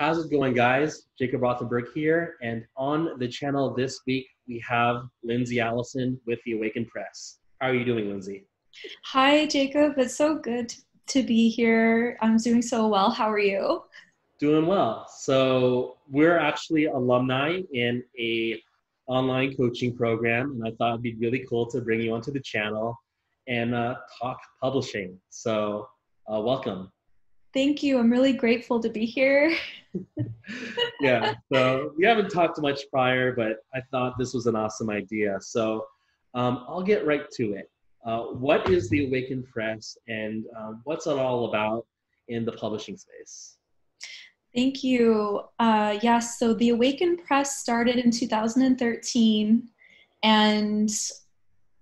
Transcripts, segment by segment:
How's it going, guys? Jacob Rothenberg here, and on the channel this week we have Lindsay Allison with the Awakened Press. How are you doing, Lindsay? Hi, Jacob. It's so good to be here. I'm doing so well. How are you? Doing well. So we're actually alumni in a online coaching program, and I thought it'd be really cool to bring you onto the channel and uh, talk publishing. So uh, welcome. Thank you. I'm really grateful to be here. yeah, so we haven't talked much prior, but I thought this was an awesome idea. So um, I'll get right to it. Uh, what is the Awaken Press and um, what's it all about in the publishing space? Thank you. Uh, yes, so the Awaken Press started in 2013, and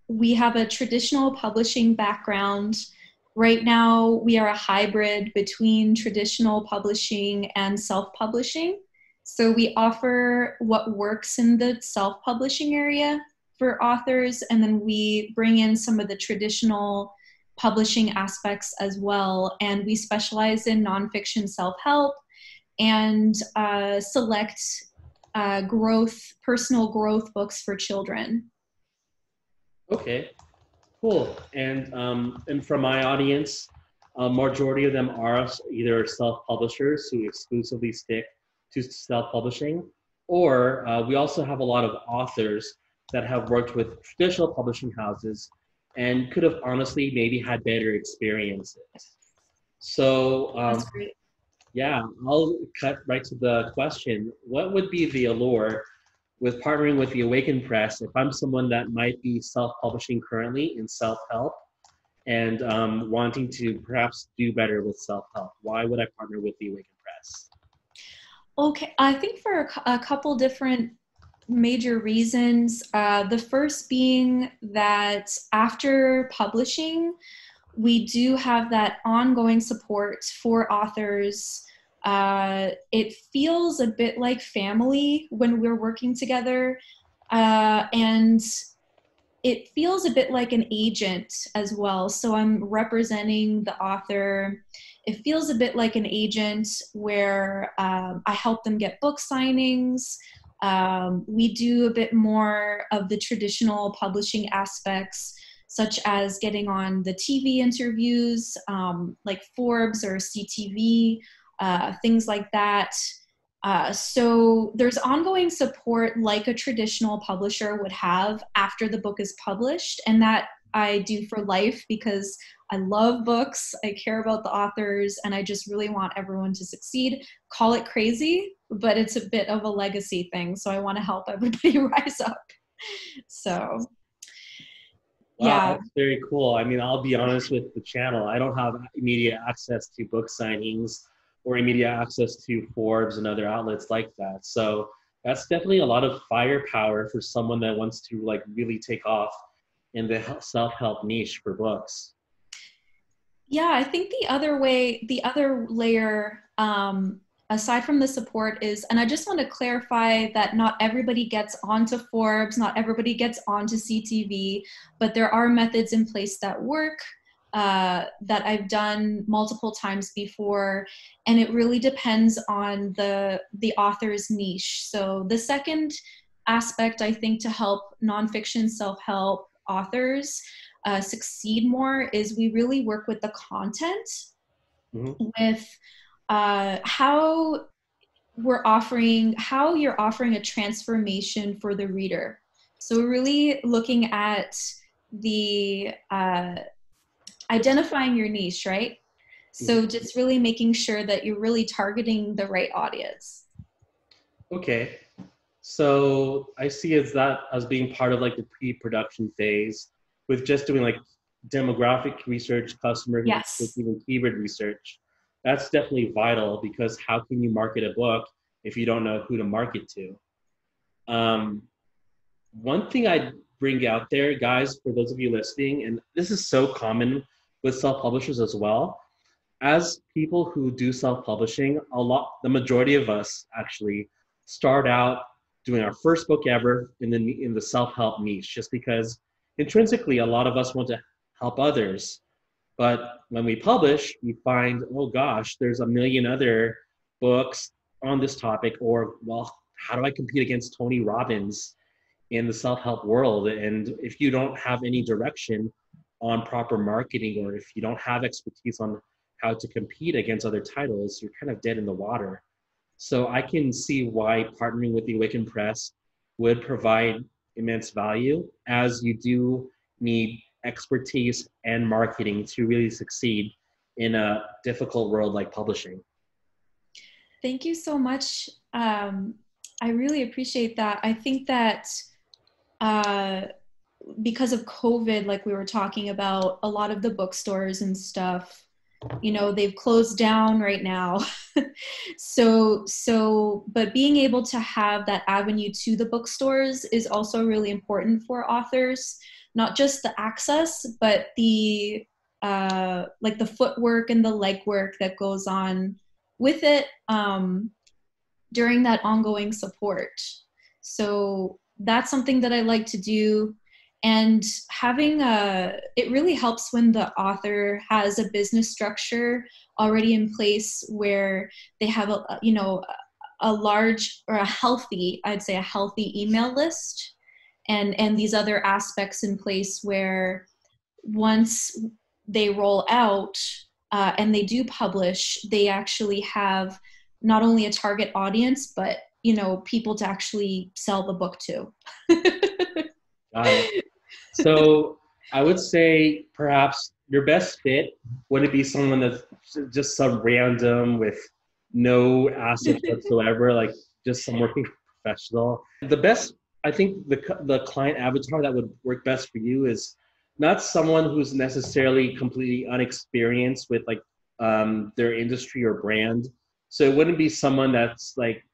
we have a traditional publishing background Right now, we are a hybrid between traditional publishing and self publishing. So we offer what works in the self publishing area for authors, and then we bring in some of the traditional publishing aspects as well. And we specialize in nonfiction self help and uh, select uh, growth, personal growth books for children. Okay. Cool. And um, and from my audience, a majority of them are either self-publishers who exclusively stick to self-publishing, or uh, we also have a lot of authors that have worked with traditional publishing houses and could have honestly maybe had better experiences. So, um, yeah, I'll cut right to the question. What would be the allure with partnering with the Awaken Press, if I'm someone that might be self-publishing currently in self-help and um, wanting to perhaps do better with self-help, why would I partner with the Awaken Press? Okay, I think for a, a couple different major reasons. Uh, the first being that after publishing, we do have that ongoing support for authors uh, it feels a bit like family when we're working together. Uh, and it feels a bit like an agent as well. So I'm representing the author. It feels a bit like an agent where um, I help them get book signings. Um, we do a bit more of the traditional publishing aspects, such as getting on the TV interviews, um, like Forbes or CTV, uh, things like that. Uh, so there's ongoing support like a traditional publisher would have after the book is published, and that I do for life because I love books, I care about the authors, and I just really want everyone to succeed. Call it crazy, but it's a bit of a legacy thing, so I want to help everybody rise up. So Wow, yeah. that's very cool. I mean, I'll be honest with the channel. I don't have immediate access to book signings or immediate access to Forbes and other outlets like that. So that's definitely a lot of firepower for someone that wants to like really take off in the self-help niche for books. Yeah, I think the other way, the other layer, um, aside from the support is, and I just want to clarify that not everybody gets onto Forbes, not everybody gets onto CTV, but there are methods in place that work uh, that I've done multiple times before, and it really depends on the the author's niche. So the second aspect, I think, to help nonfiction self help authors uh, succeed more is we really work with the content, mm-hmm. with uh, how we're offering how you're offering a transformation for the reader. So really looking at the uh, identifying your niche, right? So mm-hmm. just really making sure that you're really targeting the right audience. Okay. So I see as that as being part of like the pre-production phase with just doing like demographic research, customer yes. even keyword research. That's definitely vital because how can you market a book if you don't know who to market to? Um, one thing I'd bring out there, guys, for those of you listening, and this is so common with self-publishers as well. As people who do self-publishing, a lot, the majority of us actually start out doing our first book ever in the in the self-help niche, just because intrinsically a lot of us want to help others. But when we publish, we find, oh gosh, there's a million other books on this topic, or well, how do I compete against Tony Robbins in the self-help world? And if you don't have any direction on proper marketing, or if you don't have expertise on how to compete against other titles, you're kind of dead in the water. So I can see why partnering with the Awaken Press would provide immense value as you do need expertise and marketing to really succeed in a difficult world like publishing. Thank you so much. Um, I really appreciate that. I think that uh, because of COVID, like we were talking about, a lot of the bookstores and stuff you know they've closed down right now. So so but being able to have that avenue to the bookstores is also really important for authors not just the access but the uh like the footwork and the legwork that goes on with it um during that ongoing support. So that's something that i like to do and having a it really helps when the author has a business structure already in place where they have a you know a large or a healthy i'd say a healthy email list and and these other aspects in place where once they roll out uh, and they do publish they actually have not only a target audience but you know people to actually sell the book to so I would say perhaps your best fit would it be someone that's just some random with no assets whatsoever, like just some working professional. The best, I think, the the client avatar that would work best for you is not someone who's necessarily completely unexperienced with like um, their industry or brand. So it wouldn't be someone that's like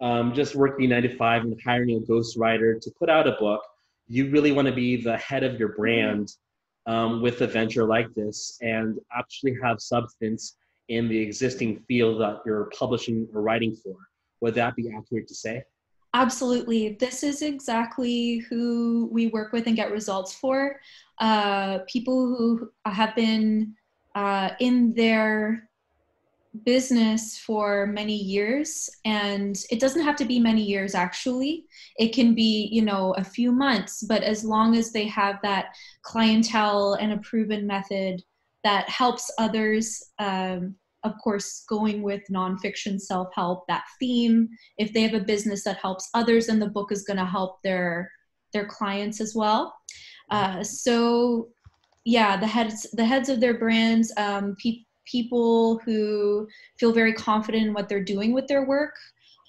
um, just working nine to five and hiring a ghostwriter to put out a book you really want to be the head of your brand um, with a venture like this and actually have substance in the existing field that you're publishing or writing for. Would that be accurate to say? Absolutely. This is exactly who we work with and get results for. Uh, people who have been uh, in their business for many years and it doesn't have to be many years actually. It can be you know a few months but as long as they have that clientele and a proven method that helps others um, of course going with nonfiction self-help that theme if they have a business that helps others then the book is going to help their their clients as well. Uh, so yeah the heads the heads of their brands um, people people who feel very confident in what they're doing with their work.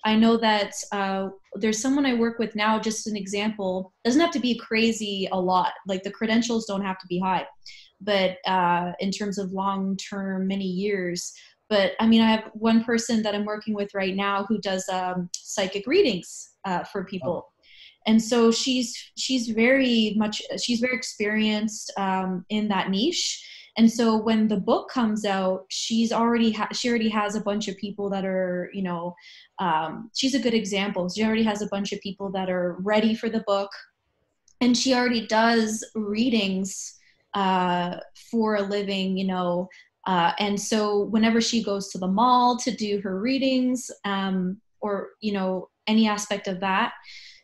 I know that uh, there's someone I work with now, just an example, doesn't have to be crazy a lot. Like the credentials don't have to be high, but uh, in terms of long term, many years. But I mean, I have one person that I'm working with right now who does um, psychic readings uh, for people. Oh. And so she's she's very much she's very experienced um, in that niche, and so when the book comes out she's already ha- she already has a bunch of people that are you know um, she's a good example. She already has a bunch of people that are ready for the book. And she already does readings uh, for a living you know uh, and so whenever she goes to the mall to do her readings um, or you know any aspect of that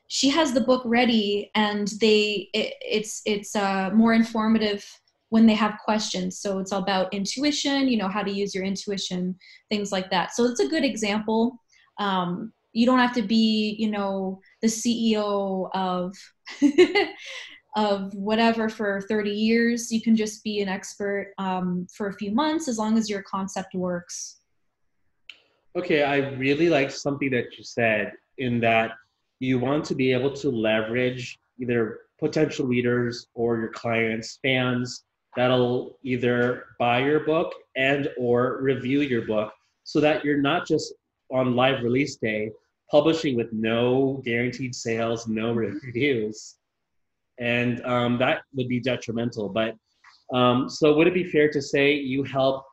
she has the book ready and they it, it's it's uh, more informative when they have questions. So it's all about intuition, you know, how to use your intuition, things like that. So it's a good example. Um, you don't have to be, you know, the CEO of of whatever for 30 years. You can just be an expert um, for a few months as long as your concept works. Okay, I really like something that you said in that you want to be able to leverage either potential readers or your clients, fans, that'll either buy your book and or review your book so that you're not just on live release day publishing with no guaranteed sales no mm-hmm. reviews and um, that would be detrimental but um, so would it be fair to say you help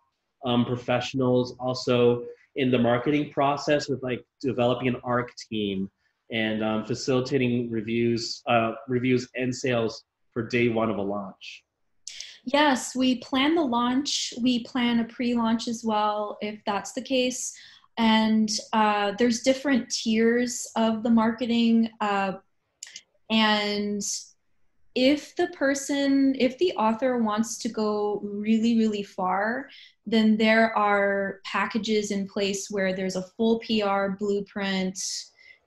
um, professionals also in the marketing process with like developing an arc team and um, facilitating reviews uh, reviews and sales for day one of a launch Yes, we plan the launch. We plan a pre launch as well, if that's the case. and uh, there's different tiers of the marketing. Uh, and if the person, if the author wants to go really, really far, then there are packages in place where there's a full PR blueprint,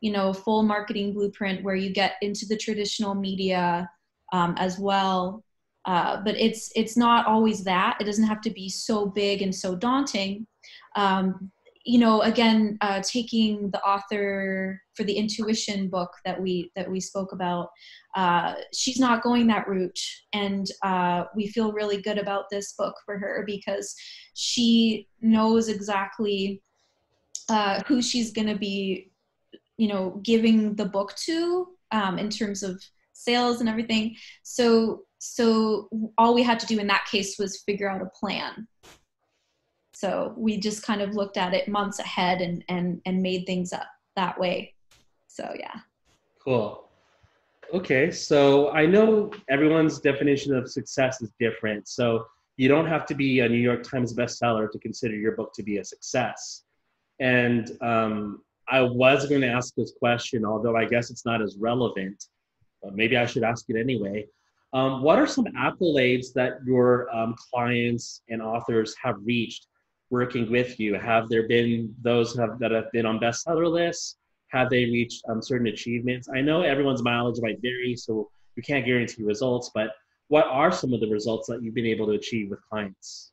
you know, full marketing blueprint where you get into the traditional media um, as well. Uh, but it's it's not always that. It doesn't have to be so big and so daunting. Um, you know, again, uh, taking the author for the intuition book that we that we spoke about, uh, she's not going that route, and uh, we feel really good about this book for her because she knows exactly uh, who she's going to be, you know, giving the book to um, in terms of sales and everything. So so all we had to do in that case was figure out a plan so we just kind of looked at it months ahead and and and made things up that way. So yeah. Cool. Okay, so I know everyone's definition of success is different. So you don't have to be a New York Times bestseller to consider your book to be a success. And um, I was going to ask this question, although I guess it's not as relevant, but maybe I should ask it anyway. Um, what are some accolades that your um, clients and authors have reached working with you? Have there been those have, that have been on bestseller lists? Have they reached um, certain achievements? I know everyone's mileage might vary, so you can't guarantee results, but what are some of the results that you've been able to achieve with clients?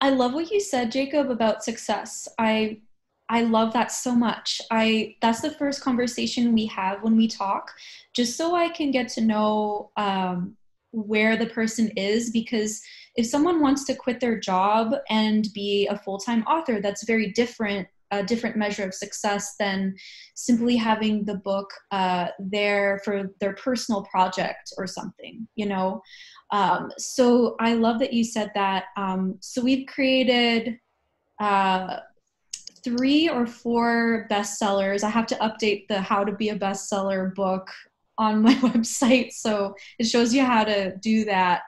I love what you said, Jacob, about success. I I love that so much. I that's the first conversation we have when we talk, just so I can get to know um, where the person is because if someone wants to quit their job and be a full-time author that's very different a different measure of success than simply having the book uh, there for their personal project or something you know um, so i love that you said that um, so we've created uh, three or four bestsellers i have to update the how to be a bestseller book on my website so it shows you how to do that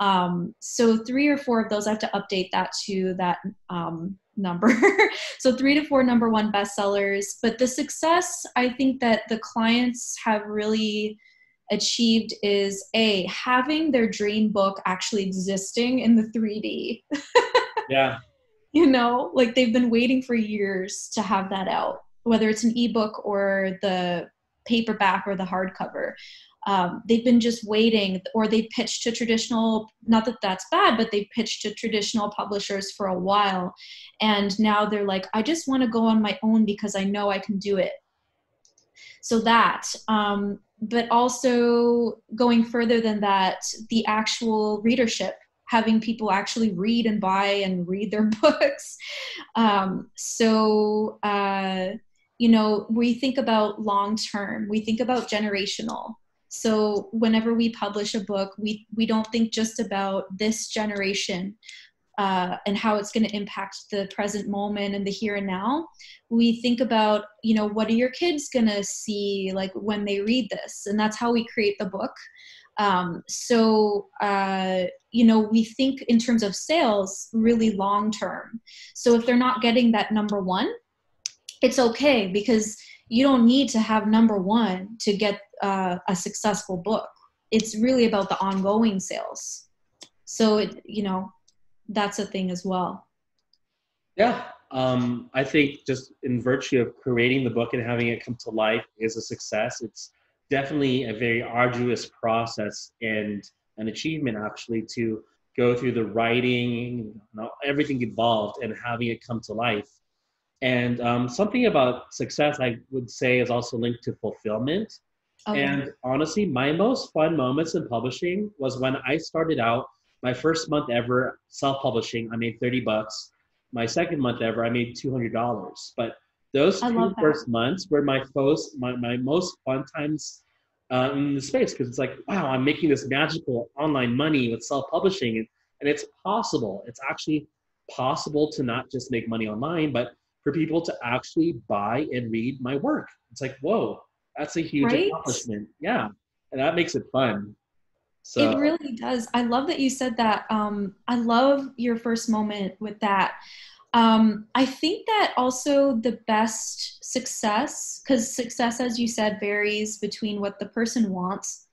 um, so three or four of those, I have to update that to that um, number. so three to four number one bestsellers. But the success I think that the clients have really achieved is a having their dream book actually existing in the 3D. yeah. You know, like they've been waiting for years to have that out, whether it's an ebook or the paperback or the hardcover. Um, they've been just waiting or they pitched to traditional not that that's bad but they pitched to traditional publishers for a while and now they're like i just want to go on my own because i know i can do it. So that um, but also going further than that the actual readership having people actually read and buy and read their books um, so uh, you know we think about long term we think about generational so whenever we publish a book, we, we don't think just about this generation uh, and how it's going to impact the present moment and the here and now. We think about, you know, what are your kids going to see like when they read this? And that's how we create the book. Um, so, uh, you know, we think in terms of sales really long term. So if they're not getting that number one, it's okay because you don't need to have number one to get uh, a successful book. It's really about the ongoing sales. So it, you know, that's a thing as well. Yeah, um, I think just in virtue of creating the book and having it come to life is a success. It's definitely a very arduous process and an achievement actually to go through the writing, everything involved, and having it come to life. And um, something about success, I would say, is also linked to fulfillment. Okay. And honestly, my most fun moments in publishing was when I started out my first month ever self-publishing. I made 30 bucks. My second month ever, I made $200. But those two first months were my most, my, my most fun times uh, in the space because it's like, wow, I'm making this magical online money with self-publishing. And, and it's possible. It's actually possible to not just make money online, but for people to actually buy and read my work. It's like, whoa, that's a huge right? accomplishment. Yeah. And that makes it fun. So. It really does. I love that you said that. Um, I love your first moment with that. Um, I think that also the best success, because success, as you said, varies between what the person wants,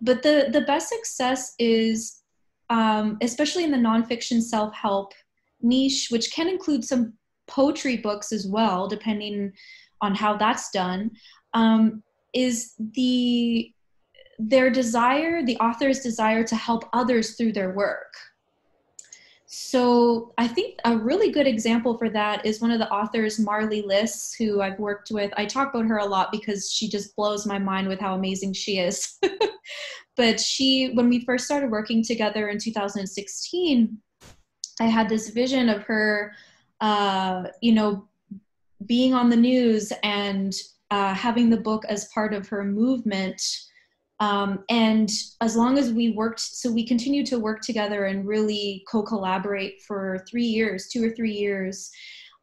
but the the best success is, um, especially in the nonfiction self help niche, which can include some poetry books as well, depending on how that's done, um, is the their desire, the author's desire to help others through their work. So I think a really good example for that is one of the authors, Marley Liss, who I've worked with. I talk about her a lot because she just blows my mind with how amazing she is. but she, when we first started working together in 2016, I had this vision of her, uh, you know, being on the news and uh, having the book as part of her movement um, and as long as we worked, so we continued to work together and really co collaborate for three years, two or three years,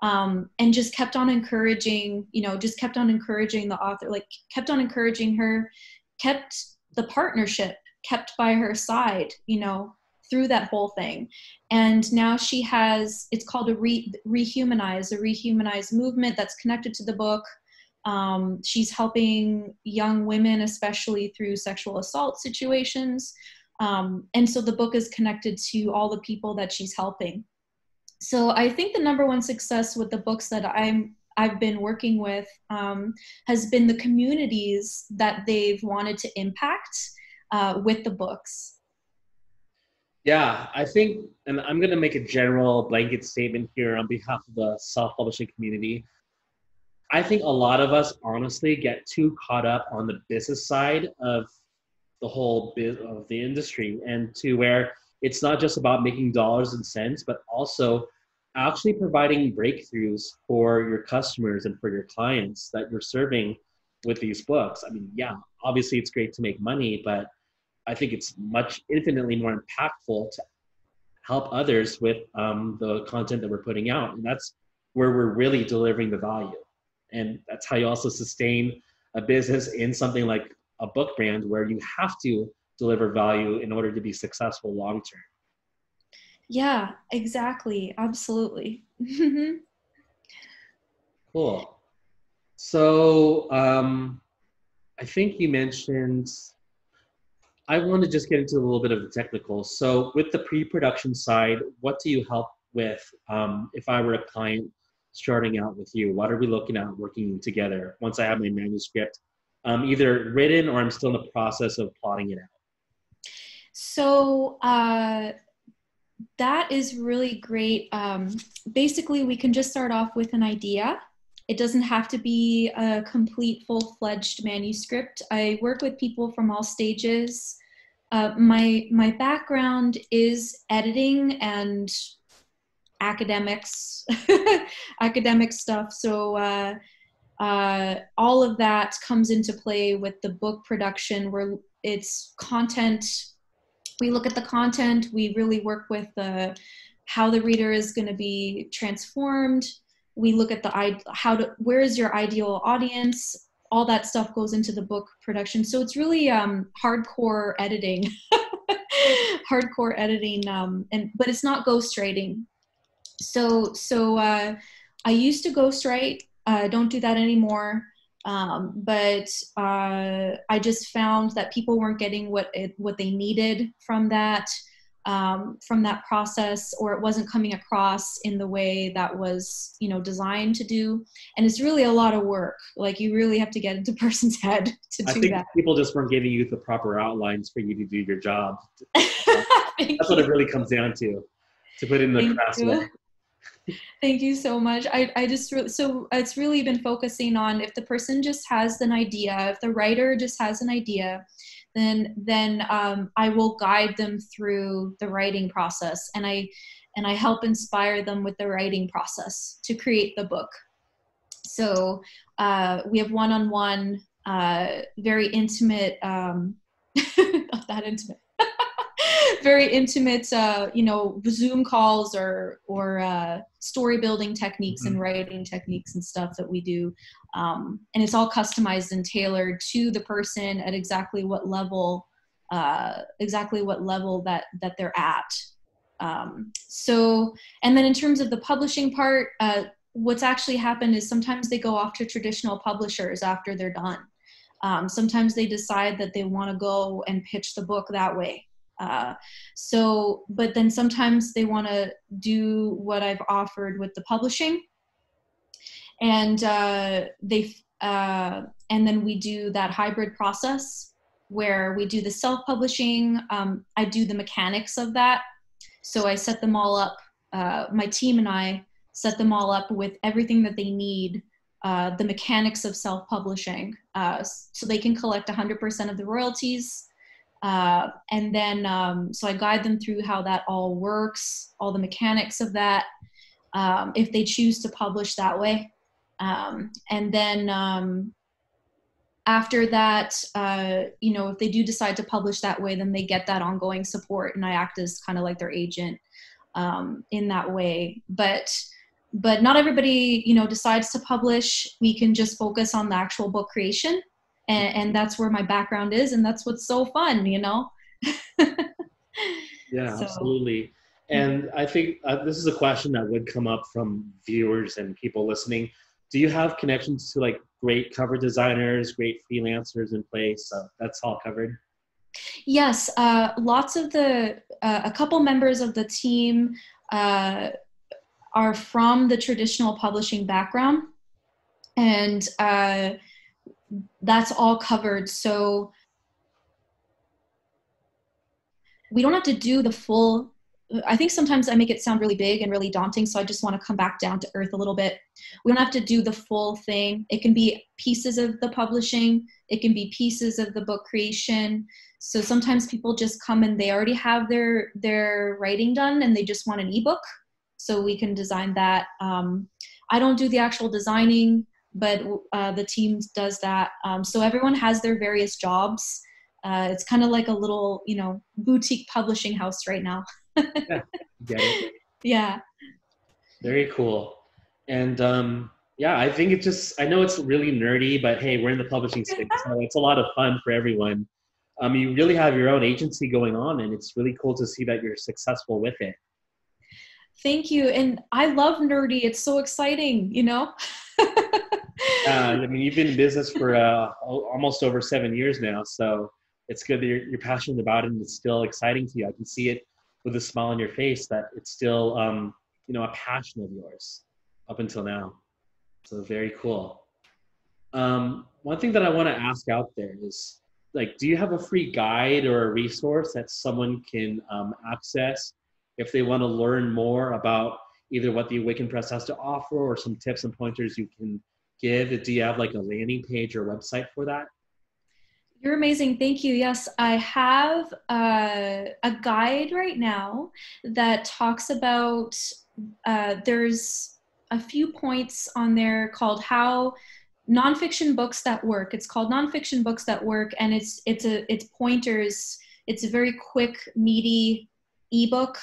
um, and just kept on encouraging, you know, just kept on encouraging the author, like kept on encouraging her, kept the partnership kept by her side, you know, through that whole thing. And now she has, it's called a re, Rehumanize, a Rehumanize movement that's connected to the book. Um, she's helping young women, especially through sexual assault situations. Um, and so the book is connected to all the people that she's helping. So I think the number one success with the books that I'm I've been working with um, has been the communities that they've wanted to impact uh, with the books. Yeah, I think, and I'm going to make a general blanket statement here on behalf of the self publishing community. I think a lot of us honestly get too caught up on the business side of the whole biz of the industry and to where it's not just about making dollars and cents, but also actually providing breakthroughs for your customers and for your clients that you're serving with these books. I mean, yeah, obviously it's great to make money, but I think it's much infinitely more impactful to help others with um, the content that we're putting out. And that's where we're really delivering the value and that's how you also sustain a business in something like a book brand where you have to deliver value in order to be successful long term. Yeah exactly. Absolutely. Cool. So um, i think you mentioned i want to just get into a little bit of the technical. So with the pre-production side what do you help with um, if i were a client starting out with you? What are we looking at working together once I have my manuscript um, either written or I'm still in the process of plotting it out? So uh, that is really great. Um, basically, we can just start off with an idea. It doesn't have to be a complete, full fledged manuscript. I work with people from all stages. Uh, my my background is editing and academics, academic stuff. So uh, uh, all of that comes into play with the book production, where it's content. We look at the content. We really work with the how the reader is going to be transformed. We look at the how to where is your ideal audience. All that stuff goes into the book production. So it's really um, hardcore editing. hardcore editing um, and but it's not ghostwriting so so uh, I used to ghostwrite. I uh, don't do that anymore. Um, but uh, I just found that people weren't getting what it, what they needed from that um, from that process, or it wasn't coming across in the way that was you know designed to do. And it's really a lot of work. Like you really have to get into person's head to do I think that. People just weren't giving you the proper outlines for you to do your job. That's you. what it really comes down to. To put in the crass. Thank you so much. I, I just, re- so it's really been focusing on if the person just has an idea, if the writer just has an idea, then, then um, I will guide them through the writing process and I, and I help inspire them with the writing process to create the book. So uh, we have one-on-one, uh, very intimate, um, not that intimate, very intimate, uh, you know, Zoom calls or or uh, story building techniques mm-hmm. and writing techniques and stuff that we do, um, and it's all customized and tailored to the person at exactly what level, uh, exactly what level that that they're at. Um, so, and then in terms of the publishing part, uh, what's actually happened is sometimes they go off to traditional publishers after they're done. Um, sometimes they decide that they want to go and pitch the book that way. Uh, so, but then sometimes they want to do what I've offered with the publishing, and uh, they uh, and then we do that hybrid process where we do the self-publishing. Um, I do the mechanics of that, so I set them all up. Uh, my team and I set them all up with everything that they need. Uh, the mechanics of self-publishing, uh, so they can collect 100% of the royalties uh, and then, um, so I guide them through how that all works, all the mechanics of that, um, if they choose to publish that way. Um, and then um, after that, uh, you know, if they do decide to publish that way, then they get that ongoing support, and I act as kind of like their agent um, in that way. But but not everybody, you know, decides to publish. We can just focus on the actual book creation and, and that's where my background is and that's what's so fun you know? Yeah so. absolutely. and i think uh, this is a question that would come up from viewers and people listening. Do you have connections to like great cover designers great freelancers in place? So that's all covered. Yes uh, lots of the uh, a couple members of the team uh, are from the traditional publishing background. And uh, that's all covered. So we don't have to do the full I think sometimes I make it sound really big and really daunting, so I just want to come back down to earth a little bit. We don't have to do the full thing. It can be pieces of the publishing, it can be pieces of the book creation. So sometimes people just come and they already have their their writing done and they just want an ebook. So we can design that. Um, I don't do the actual designing but uh, the team does that. Um, so everyone has their various jobs. Uh, it's kind of like a little, you know, boutique publishing house right now. yeah, yeah. Very cool. And um, yeah, I think it just, I know it's really nerdy, but hey, we're in the publishing space, so it's a lot of fun for everyone. Um, you really have your own agency going on, and it's really cool to see that you're successful with it. Thank you. And I love nerdy. It's so exciting, you know? uh, I mean, you've been in business for uh, almost over seven years now, so it's good that you're, you're, passionate about it and it's still exciting to you. I can see it with a smile on your face that it's still, um, you know, a passion of yours up until now. So very cool. Um, one thing that I want to ask out there is, like, do you have a free guide or a resource that someone can um, access if they want to learn more about either what the Awaken Press has to offer or some tips and pointers you can give? Do you have like a landing page or website for that? You're amazing. Thank you. Yes, I have uh, a guide right now that talks about, uh, there's a few points on there called how nonfiction books that work. It's called nonfiction books that work, and it's it's a it's pointers. It's a very quick, meaty ebook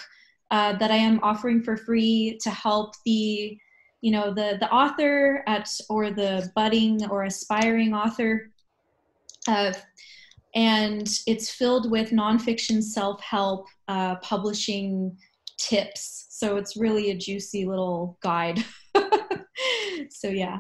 uh, that I am offering for free to help the you know the the author at or the budding or aspiring author and it's filled with nonfiction self-help uh, publishing tips. So it's really a juicy little guide. So yeah.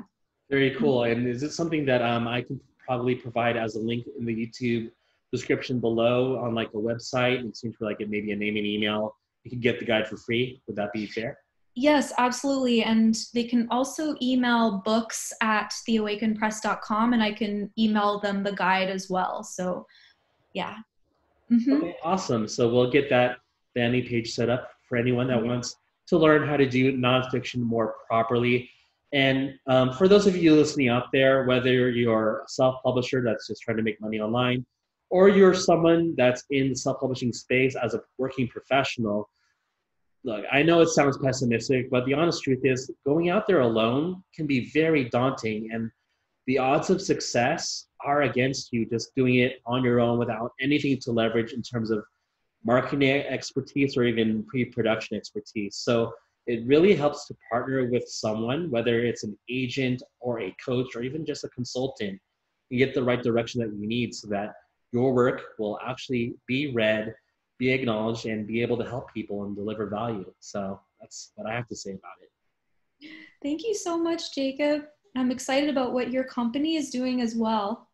Very cool. And is it something that um, i can probably provide as a link in the youtube description below on like a website? It seems like it may be a name and email. You can get the guide for free. Would that be fair Yes, absolutely. And they can also email books at theawakenpress.com and I can email them the guide as well. So, yeah. Mm-hmm. Okay, awesome. So we'll get that landing page set up for anyone that wants to learn how to do nonfiction more properly. And um, for those of you listening out there, whether you're a self publisher that's just trying to make money online, or you're someone that's in the self publishing space as a working professional, look, I know it sounds pessimistic, but the honest truth is going out there alone can be very daunting and the odds of success are against you just doing it on your own without anything to leverage in terms of marketing expertise or even pre-production expertise. So it really helps to partner with someone, whether it's an agent or a coach or even just a consultant, and get the right direction that you need so that your work will actually be read be acknowledged and be able to help people and deliver value. So that's what I have to say about it. Thank you so much, Jacob. I'm excited about what your company is doing as well.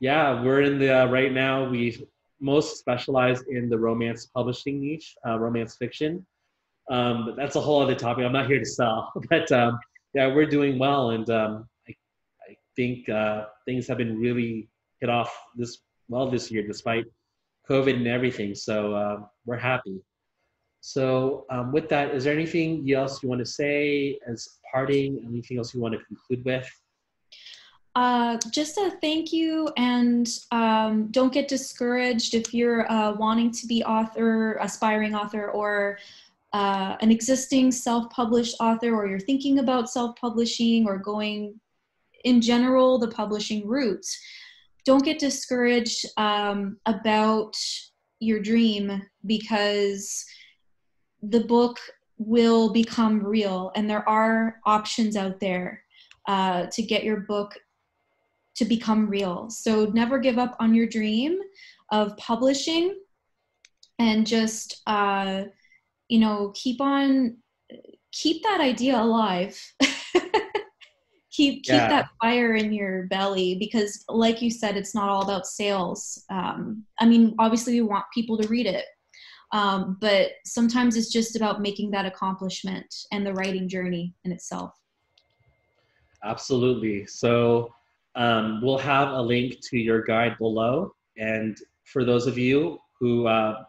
Yeah, we're in the uh, right now. We most specialize in the romance publishing niche, uh, romance fiction. Um, but that's a whole other topic. I'm not here to sell, but um, yeah, we're doing well, and um, I, I think uh, things have been really hit off this well this year, despite COVID and everything. So uh, we're happy. So um, with that, is there anything else you want to say as parting? Anything else you want to conclude with? Uh, just a thank you and um, don't get discouraged if you're uh, wanting to be author, aspiring author, or uh, an existing self-published author, or you're thinking about self-publishing or going in general the publishing route. Don't get discouraged um, about your dream because the book will become real and there are options out there uh, to get your book to become real. So never give up on your dream of publishing and just, uh, you know, keep on, keep that idea alive. keep keep yeah. that fire in your belly because like you said it's not all about sales um, i mean obviously we want people to read it um, but sometimes it's just about making that accomplishment and the writing journey in itself absolutely so um, we'll have a link to your guide below. And for those of you who uh,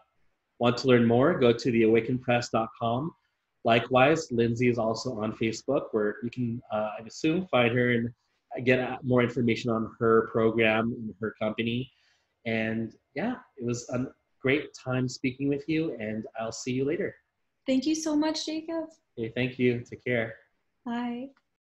want to learn more, go to theawakenpress.com. Likewise, Lindsay is also on Facebook where you can, uh, I assume, find her and get more information on her program and her company. And yeah, it was a great time speaking with you, and I'll see you later. Thank you so much, Jacob. Okay, thank you. Take care. Bye.